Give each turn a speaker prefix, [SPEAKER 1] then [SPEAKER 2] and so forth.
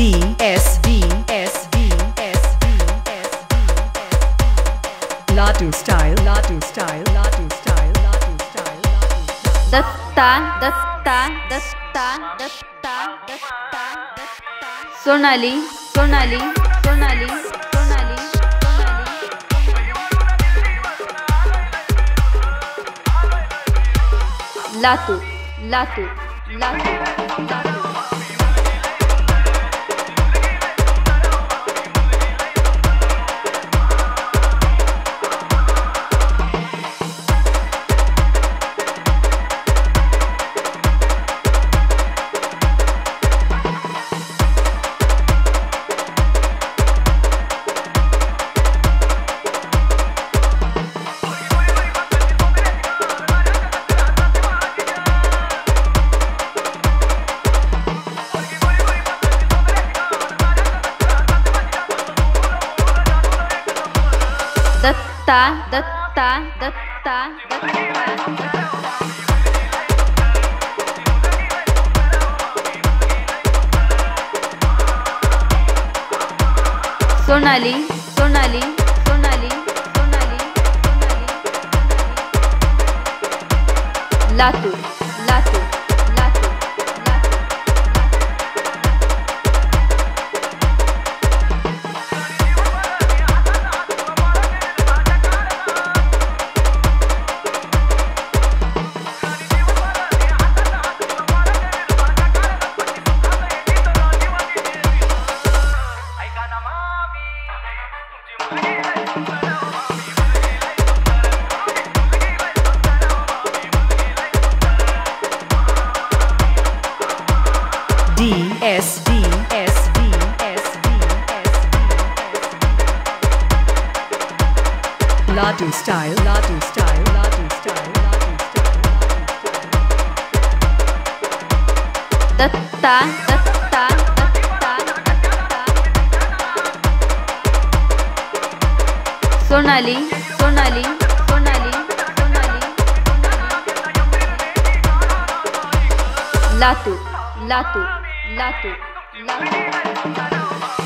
[SPEAKER 1] D S D S D S D S D Latur style Latur style Latur style Latur style
[SPEAKER 2] Datta Datta Datta Datta Datta Sonali Sonali Sonali Latur Latur Latur Latur. Dutta Dutta Dutta Dutta. Sonali Sonali Sonali Sonali Sonali. Latur.
[SPEAKER 1] Ladu style, style, style,
[SPEAKER 2] style, Sonali Sonali Sonali Sonali Latur Latur Latur Latur.